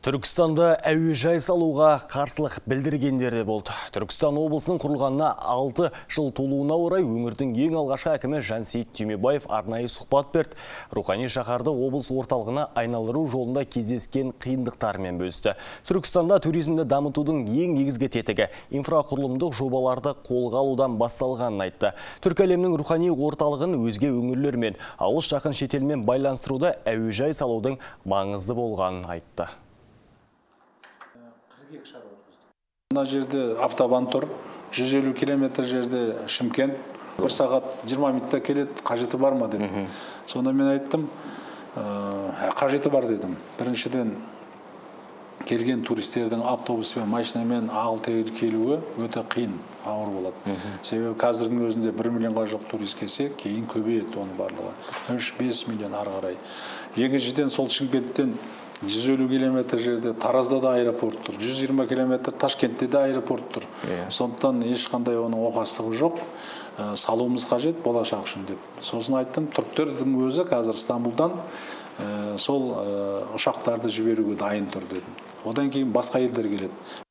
Түркістанда әуежай салуға қарсылық білдіргендер де болды. Түркістан облысының құрылғанына 6 жыл толуына орай өңірдің ең алғашқы әкімі Жансейіт Түймебаев арнайы сұхбат берді. Рухани шаһарды облыс орталығына айналдыру жолында кездескен қиындықтармен бөлісті. Түркістанда туризмді дамытудың ең негізгі тетігі инфрақұрылымдық жобаларды қолға алудан басталғанын айтты. Түркі әлемнің рухани орталығын өзге өңірлермен, алыс жақын шетелмен байланыстыруда әуежай салудың маңызды болғанын айтты. Мына жерде автобан тұр. 150 километр жерде шымкент. Бір сағат 20 минутта келеді. Қажеті бар ма деп сонда мен айттым «Ә, қажеті бар дедім. Біріншіден келген туристердің автобуспен машинамен ағыл тегіл келуі өте қиын ауыр болады. Себебі қазірдің өзінде бір миллионға жоқ турист келсе кейін көбейеді оның барлығы. Үш бес миллион ары қарай. Екіншіден сол шымкенттен 150 километр жерде таразда да аэропорт тұр 120 километр ташкентте де аэропорт тұр сондықтан ешқандай оның опасыздығы жоқ Ә, салуымыз қажет болашақ үшін деп сосын айттым түріктердің өзі қазір стамбулдан ә, сол ә, ұшақтарды жіберуге дайын тұр дедім одан кейін басқа елдер келеді